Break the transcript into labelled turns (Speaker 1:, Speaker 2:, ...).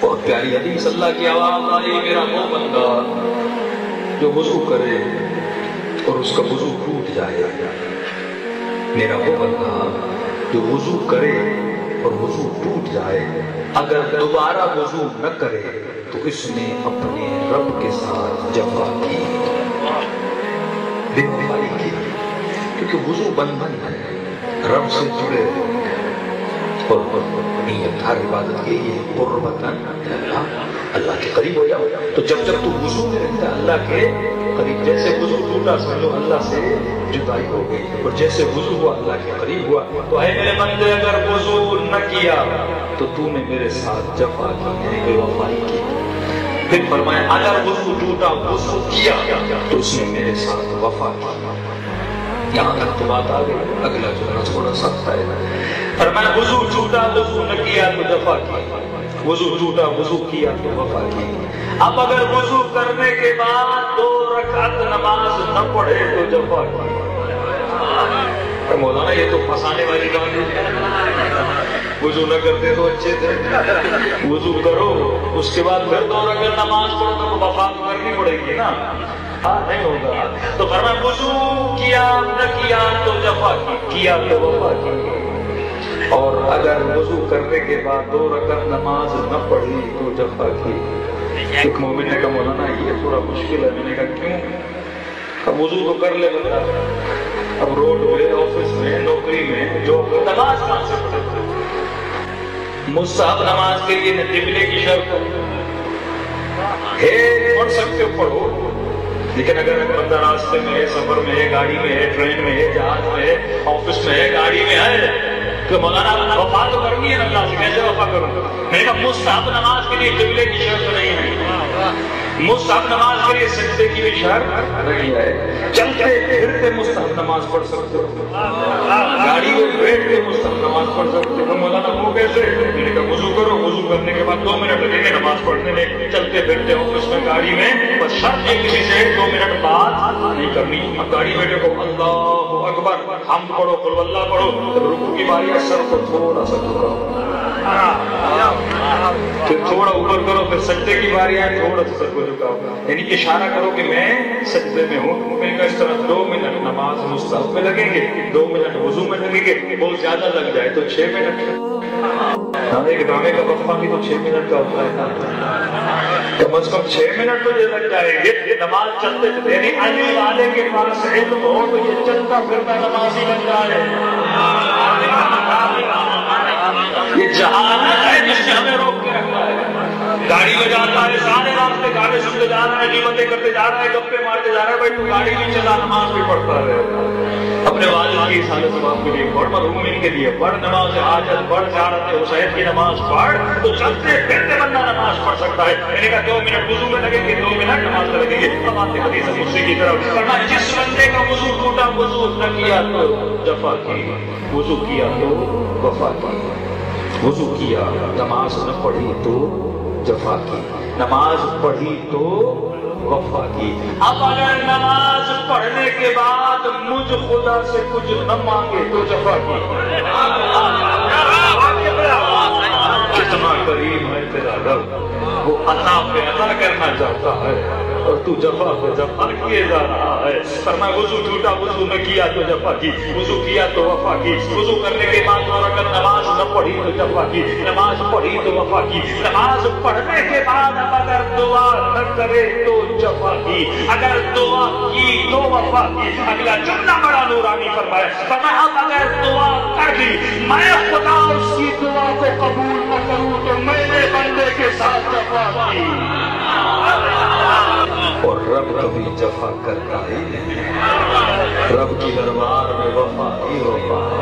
Speaker 1: بہت پیاری حدیث اللہ کی آواز آئی، میرا وہ بندہ جو وضو کرے اور اس کا وضو ٹوٹ جائے۔ میرا وہ بندہ جو وضو کرے اور وضو ٹوٹ جائے۔ اگر دوبارہ وضو نہ کرے تو اس نے اپنے رب کے ساتھ جفا کی۔ بے وفائی کی، کیونکہ وضو بندھن ہے، رب سے جڑے اور نیت ہر عبادت یہی ہے قربتن اللہ اللہ کے قریب ہو جاؤ۔ تو جب جب تو وضو میں رہتا ہے اللہ کے قریب، جیسے وضو ٹوٹا سمجھو اللہ سے جدائی ہو گئی۔ اور جیسے وضو ہوا، اللہ کے قریب ہوا۔ تو اے میرے بندے، اگر وضو نہ کیا، تو تو نے میرے ساتھ جفا کی یعنی بے وفائی کی۔ پھر فرمایا، اگر وضو ٹوٹا، وضو کیا، تو اس نے میرے ساتھ وفا کی۔ یہاں تک تو بات آ گئی، اگلا جو ہے تھوڑا سخت ہے۔ فرمایا وضو ٹوٹا وضو نہ کیا تو جفا کی وضو ٹوٹا وضو کیا تو وفا کی اب اگر وضو کرنے کے بعد دو رکعت نماز نہ پڑھے تو جفا کی مولانا، یہ تو پھنسانے والی بات ہے۔ وضو نہ کرتے تو اچھے تھے۔ وضو کرو، اس کے بعد پھر دو رکعت نماز پڑھو تو وفا تو کرنی پڑے گی نا۔ ہاں، نہیں ہوگا۔ تو فرمایا، وضو کیا، نہ کیا تو جفا کی، کیا تو وفا کی۔ اور اگر وضو کرنے کے بعد دو رکعت نماز نہ پڑھی تو جفا کی۔ ایک مومن نے کہا، مولانا، یہ تھوڑا مشکل ہے۔ میں نے کہا، کیوں؟ وضو تو کر لے۔ بندہ اب روڈ پہ آفس میں نوکری میں جو نماز کہاں سے پڑھے مصحف نماز کے لیے نتیبلے کی شرط ہے پڑھ سکتے ہو۔ پڑھو لیکن اگر بندہ راستے میں ہے، سفر میں ہے، گاڑی میں ہے، ٹرین میں ہے، جہاز میں ہے، آفس میں ہے، گاڑی میں ہے تو مولانا وفا تو کرنی ہے اللہ سے کیسے وفا کروں؟ میں نے کہا نماز کے لیے قبلے کی شرط نہیں ہے۔ مصحف نماز کے لیے سجدے کی بھی شرط نہیں ہے۔ چلتے پھرتے مصحف نماز پڑھ سکتے ہو۔ گاڑی میں بیٹھ کے مصحف نماز پڑھ سکتے ہو۔ مولانا وہ کیسے؟ میں نے کہا وضو کرو۔ وضو کرنے کے بعد دو منٹ لگیں گے نماز پڑھنے میں۔ چلتے پھرتے ہو۔ اس میں گاڑی میں بس شرط ہے کسی سے دو منٹ بعد نہیں کرنی۔ اب گاڑی میں دیکھو، اللہ اکبر۔ ہم پڑھو، قل اللہ پڑھو۔ رکو کی باری ہے سر کو تھوڑا سا جھکاؤ پھر تھوڑا اوپر کرو پھر سجدے کی باری آئے تھوڑا سا سر کو جھکاؤ۔ یعنی اشارہ کرو کہ میں سجدے میں ہوں۔ میں اس طرح دو منٹ نماز مستحب میں لگیں گے، دو منٹ وضو میں لگیں گے، بہت زیادہ لگ جائے تو چھ منٹ۔ ایک ڈرامے کا وقفہ بھی تو چھ منٹ کا ہوتا ہے۔ کم از کم چھ منٹ تو یہ لگ جائیں گے نماز چلتے چلتے یعنی والے کے پاس علم ہو تو یہ چلتا پھرتا نماز ہی لگ جائے گاڑی میں جاتا ہے، سارے راستے گاڑی سنتے جا رہا ہے نیمتیں کرتے جا رہا ہے گپے مارتے جا رہا ہے بھائی تو گاڑی بھی چلا، نماز بھی پڑھتا ہے اپنے والد کی سال ثواب کے لیے پڑھ مرحومین کے لیے پڑھ نماز حاجت پڑھ زیارت حسین کی نماز پڑھ، تو چلتے پھرتے بندہ نماز پڑھ سکتا ہے۔ میں نے کہا دو منٹ وضو میں لگیں گے، دو منٹ نماز میں لگیں گے۔ اب آتے حدیث مجھے کی طرف، فرما، جس بندے کا وضو ٹوٹا، وضو نہ کیا تو جفا کی۔ وضو کیا تو وفا کی۔ وضو کیا، نماز نہ پڑھی تو جفا کی۔ نماز پڑھی تو وفا کی۔ اب اگر نماز پڑھنے کے بعد مجھ خدا سے کچھ نہ مانگے تو جفا کی۔ کتنا کریم ہے تیرا رب، وہ عطا پہ عطا کرنا چاہتا ہے۔ اور تو جفا پہ جفا کیے جا رہا ہے۔ فرمایا وضو ٹوٹا وضو نہ کیا تو جفا کی، وضو کیا تو وفا کی۔ وضو کرنے کے بعد اور اگر نماز نہ پڑھی تو جفا کی، نماز پڑھی تو وفا کی۔ نماز پڑھنے کے بعد اب اگر دعا نہ کرے تو جفا کی۔ اگر دعا کی تو وفا کی۔ اگلا جملہ بڑا نورانی فرمایا فرمایا اب اگر دعا کر لی، میں خدا اس کی دعا کو قبول نہ کروں تو میں نے بندے کے ساتھ جفا کی۔ اور رب کبھی جفا کرتا ہی نہیں۔ رب کی دربار میں وفا ہی وفا۔